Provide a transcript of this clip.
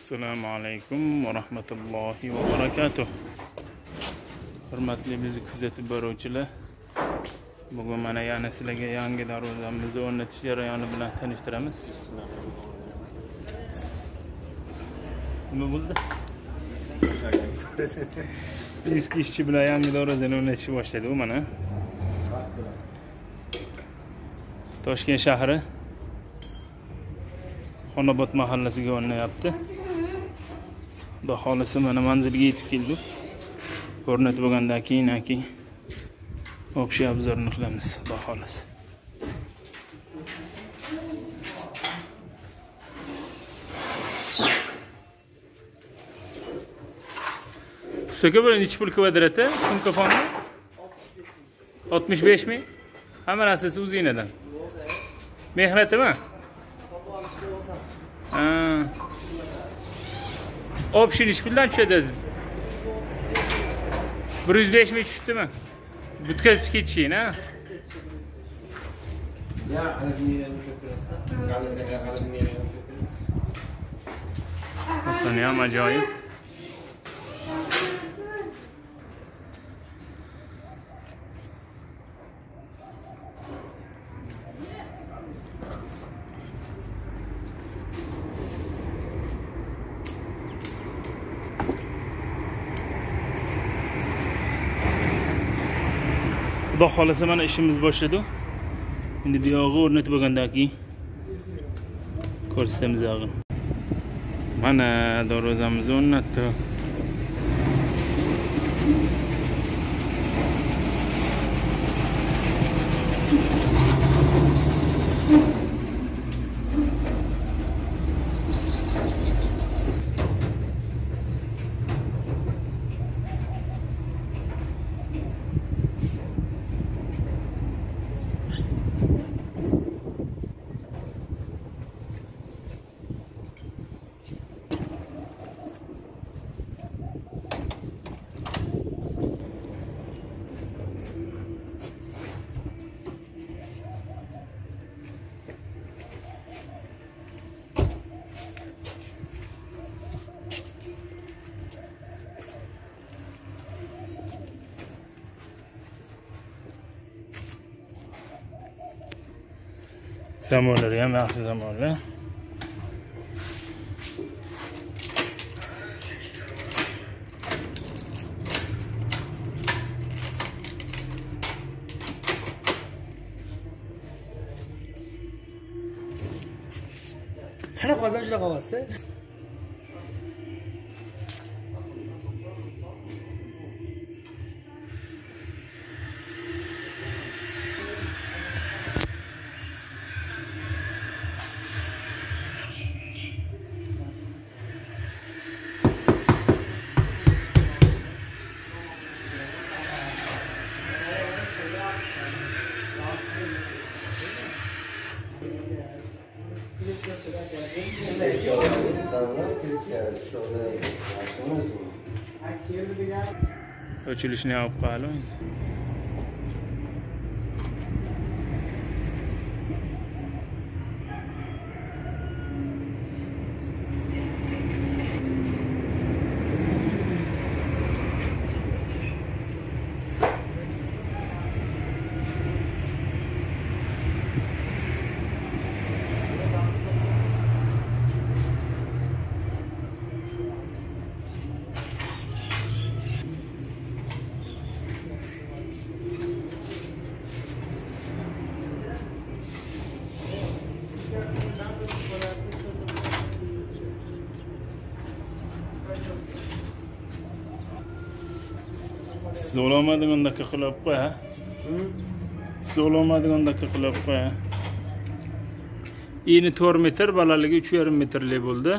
assalomu alaykum va rahmatullohi va barakatuh. Hurmatli bizni kuzatib boruvchilar bugun mana yana sizlarga yangi darvozamizni o'rnatish jarayoni bilan tanishtiramiz. Nima bo'ldi? Eski ishchi bilan yangi darvozani o'rnatishni boshladi u mana. Toshkent shahri xonobod mahallasiga o'rnayapti xudo xohlasa mana manzilga yetib keldik o'rnatib bo'lgandan keyin keyin общий обзорni qilamiz xudo xohlasa ustaka bir nechi pul kvadrati sumka fondi oltmish besh ming. Hamma narsasi o'zinglardan mehnatimi Общий ish puldan tushadi o'zi bir yuz besh ming tushibdimi bitkazib ketishing a masalani ham ajoyib خدا خالصه من اشیم از باشه دو. این دی آقا ارنت بگن داکی کرسه مزاقه من دارو زمزون نتا zamonlari ham yaxshi ah, zamonlar Qana qolsam shunaqa ovoz Ölçülüşünü yapıp kalın. Zo'lamading undaqa qilib qo'y ha? Zo'lamading undaqa qilib qo'y ini to'rt metr balandligi uch yarim metrlik bo'ldi